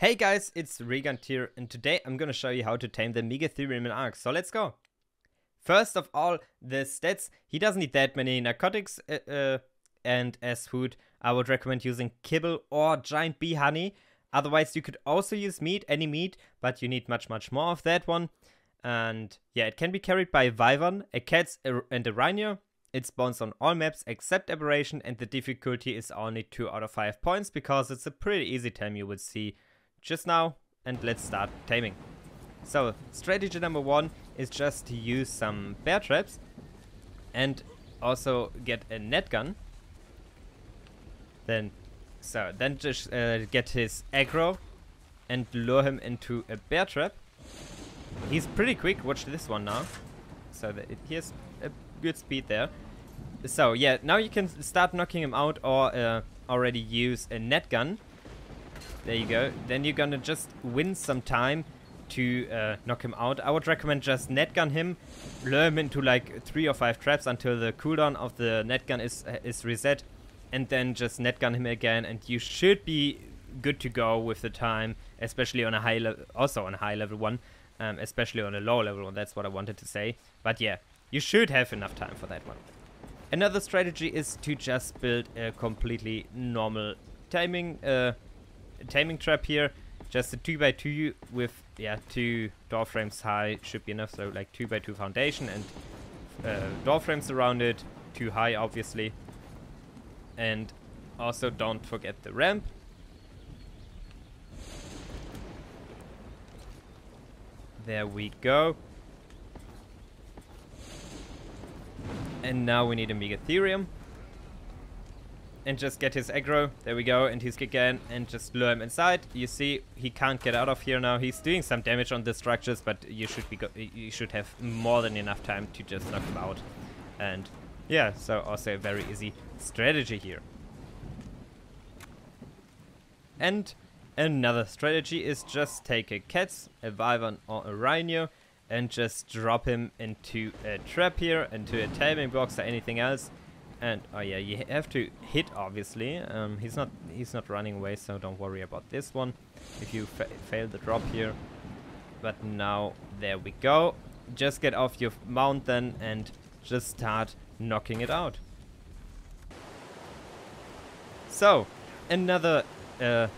Hey guys, it's Regund here, and today I'm gonna show you how to tame the Megatherium in Ark, so let's go! First of all, the stats, he doesn't need that many narcotics, uh, uh, and as food, I would recommend using kibble or giant bee honey. Otherwise, you could also use meat, any meat, but you need much, much more of that one. And yeah, it can be carried by a wyvern, a cat, and a rhino. It spawns on all maps except Aberration, and the difficulty is only 2 out of 5 points because it's a pretty easy tame you would see just now and let's start taming. So, strategy number one is just to use some bear traps and also get a net gun. Then, so, then just uh, get his aggro and lure him into a bear trap. He's pretty quick, watch this one now. So, that it, he has a good speed there. So, yeah, now you can start knocking him out or uh, already use a net gun there you go. Then you're gonna just win some time to uh, knock him out. I would recommend just net gun him, lure him into like three or five traps until the cooldown of the net gun is uh, is reset, and then just net gun him again, and you should be good to go with the time, especially on a high level, also on a high level one, um, especially on a low level one. That's what I wanted to say. But yeah, you should have enough time for that one. Another strategy is to just build a completely normal timing. Uh, taming trap here. Just a 2x2 with, yeah, two door frames high should be enough. So like 2x2 foundation and uh, door frames around it. Two high, obviously. And also don't forget the ramp. There we go. And now we need a Megatherium and just get his aggro. There we go, and he's again, and just lure him inside. You see, he can't get out of here now. He's doing some damage on the structures, but you should be you should have more than enough time to just knock him out. And yeah, so also a very easy strategy here. And another strategy is just take a cat, a wyvern, or a rhino, and just drop him into a trap here, into a taming box or anything else and oh yeah, you have to hit obviously. Um, he's not he's not running away, so don't worry about this one. If you fa fail the drop here, but now there we go. Just get off your mount then and just start knocking it out. So another uh, uh,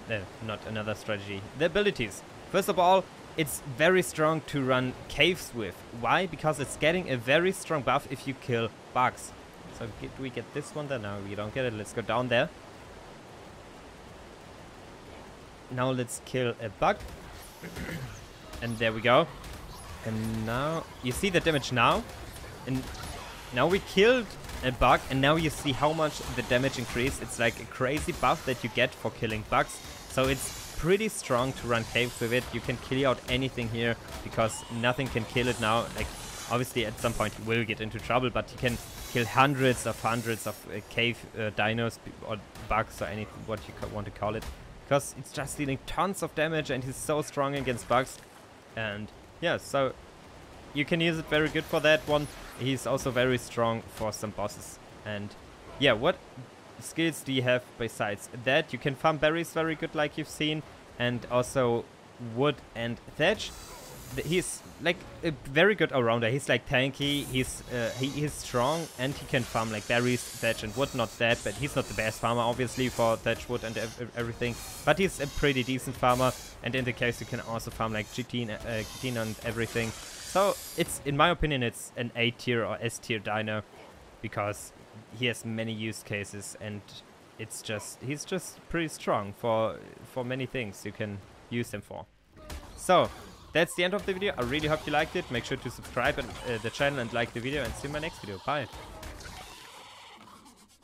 not another strategy. The abilities. First of all, it's very strong to run caves with. Why? Because it's getting a very strong buff if you kill bugs. So get, do we get this one then? No, we don't get it. Let's go down there. Now let's kill a bug. and there we go. And now, you see the damage now? And now we killed a bug and now you see how much the damage increased. It's like a crazy buff that you get for killing bugs. So it's pretty strong to run caves with it. You can kill out anything here because nothing can kill it now. Like obviously at some point he will get into trouble, but he can kill hundreds of hundreds of uh, cave uh, dinos or bugs or anything what you want to call it. Because it's just dealing tons of damage and he's so strong against bugs. And yeah, so you can use it very good for that one. He's also very strong for some bosses. And yeah, what skills do you have besides that? You can farm berries very good like you've seen. And also wood and thatch he's like a very good all-rounder. He's like tanky, he's uh, he, he's strong, and he can farm like berries, thatch, and wood. Not that, but he's not the best farmer, obviously, for thatch, wood, and ev everything. But he's a pretty decent farmer, and in the case you can also farm like chitin, uh, chitin and everything. So it's, in my opinion, it's an A tier or S tier dino, because he has many use cases, and it's just he's just pretty strong for for many things you can use him for. So that's the end of the video. I really hope you liked it. Make sure to subscribe and, uh, the channel and like the video and see you in my next video. Bye.